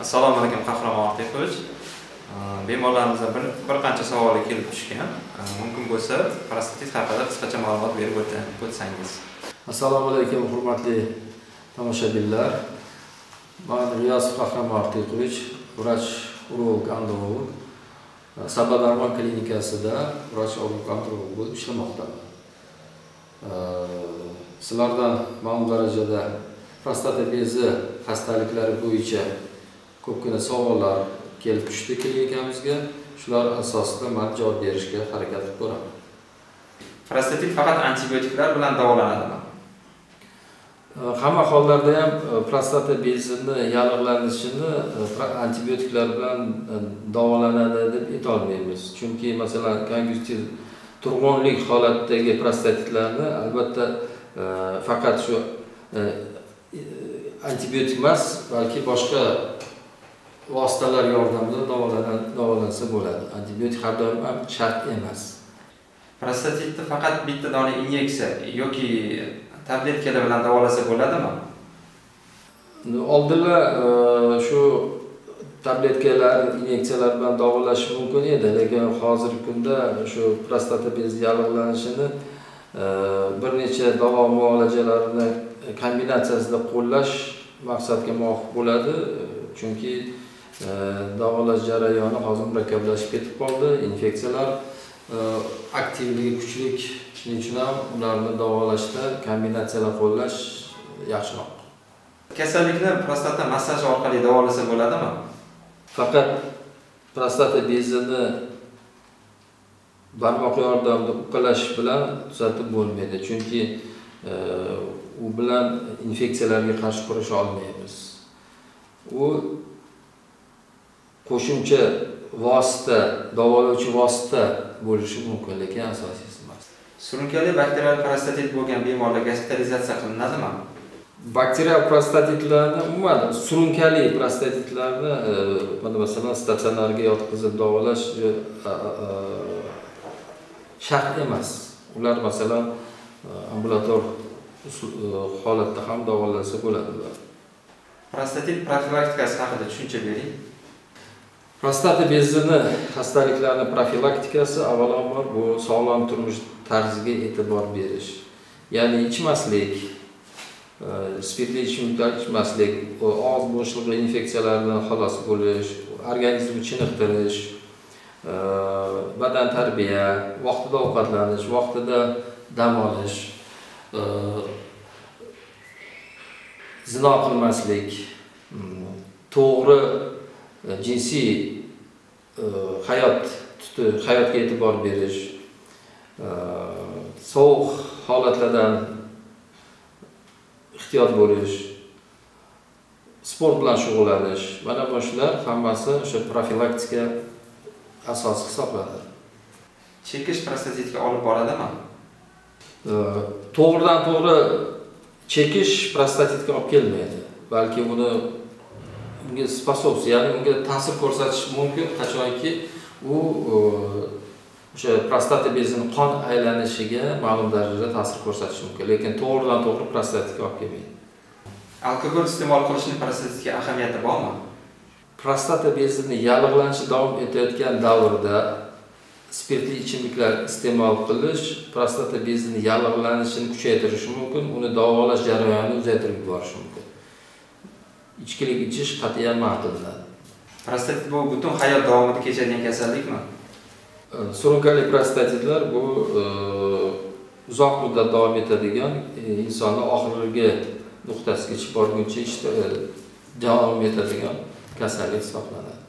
assalomu alaykum qahramon ortiqovich bemorlarimizdan bir bir qancha savollar kelib tushgan. Mumkin bo'lsa prostatit haqida qisqacha ma'lumot berib o'tsangiz. Assalomu alaykum hurmatli tomoshabinlar. Man g'iyosov qahramon ortiqovich vrach urolog androlog. Sabadarmon klinikasida vrach urolog androlog bo'lib ishlamoqdaman sizlardan ma'lum darajada prostata bezi xastaliklari bo'yicha ko'pgina savollar kelib tushdi klinikamizga shular asosida man javob berishga harakat qilib ko'raman prostatit faqat antibiotiklar bilan davolanadimi? Hamma hollarda ham prostata bezini yallig'lanishini antibiotiklar bilan davolanadi deb aytolmaymiz. Chunki masalan kongyuktiv turg'unlik holatidagi prostatitlarni albatta faqat shu antibiotik emas balki boshqa vositalar yordamida davolansa bo'ladi. Antibiotik har doim ham shart emas. Prostatitni faqat bitta dona inyeksiya yoki tabletkalar bilan davolasa bo'ladimi? Oldinlar shu tabletkalar inyeksiyalar bilan davolash mumkin edi lekin hozirgi kunda shu prostata bezi yallig'lanishini bir necha davo muolajalarini kombinatsiyasida qo'llash maqsadga muvofiq bo'ladi. Chunki davolash jarayoni hozir murakkablashib ketib qoldi. Infeksiyalar aktivligi kuchli shuning uchun ham ularni davolashda kombinatsiyalar qo'llash yaxshiroq kasallikni prostata massaji orqali davolasa bo'ladimi? Faqat prostata bezini barmoq yordamida uqalash bilan tuzatib bo'lmaydi. Chunki u bilan infeksiyalarga qarshi kurasha olmaymiz. U qo'shimcha vosita davolovchi vosita bo'lishi mumkin lekin asosiysi emas. Surunkali bakterial prostatit bo'lgan bemorlar gospitalizatsiya qilinadimi? Bakterial prostatitlarni umuman surunkali prostatitlarni masalan statsionarga yotqizib davolash shart emas. Ular masalan ambulator holatda ham davolansa bo'ladi prostatit profilaktikasi haqida tushuncha bering prostata bezini xastaliklarni profilaktikasi avvalambor bu sog'lom turmush tarziga e'tibor berish. Ya'ni ichmaslik e, spirtli ichimliklar ichmaslik og'iz bo'shlig'i infeksiyalaridan xalos bo'lish organizmni chiniqtirish e, badan tarbiya vaqtida ovqatlanish vaqtida dam olish e, zino qilmaslik to'g'ri jinsiy hayot hayotga e'tibor berish sovuq holatlardan ehtiyot bo'lish sport bilan shug'ullanish. Mana bu shular hammasi o'sha profilaktika asosi hisoblanadi. Chekish prostatitga olib boradimi? To'g'ridan to'g'ri chekish prostatitga olib kelmaydi balki uni unga способствие ya'ni unga ta'sir ko'rsatishi mumkin qachonki u o'sha prostata bezini qon aylanishiga ma'lum darajada ta'sir ko'rsatishi mumkin lekin to'g'ridan to'g'ri prostatitga olib kelmaydi alkogol iste'mol qilishning prostatitga ahamiyati bormi prostata bezini yallig'lanishi davom etayotgan davrda spirtli ichimliklar iste'mol qilish prostata bezini yallig'lanishini kuchaytirishi mumkin uni davolash jarayonini uzaytirib yuborishi mumkin ichkilik ichish qat'iyan man qilinadi prostatit bu butun hayot davomida kechadigan kasallikmi? Surunkali prostatitlar bu uzoq muddat davom etadigan insonni oxirgi nuqtasigacha borguncha davom etadigan kasallik hisoblanadi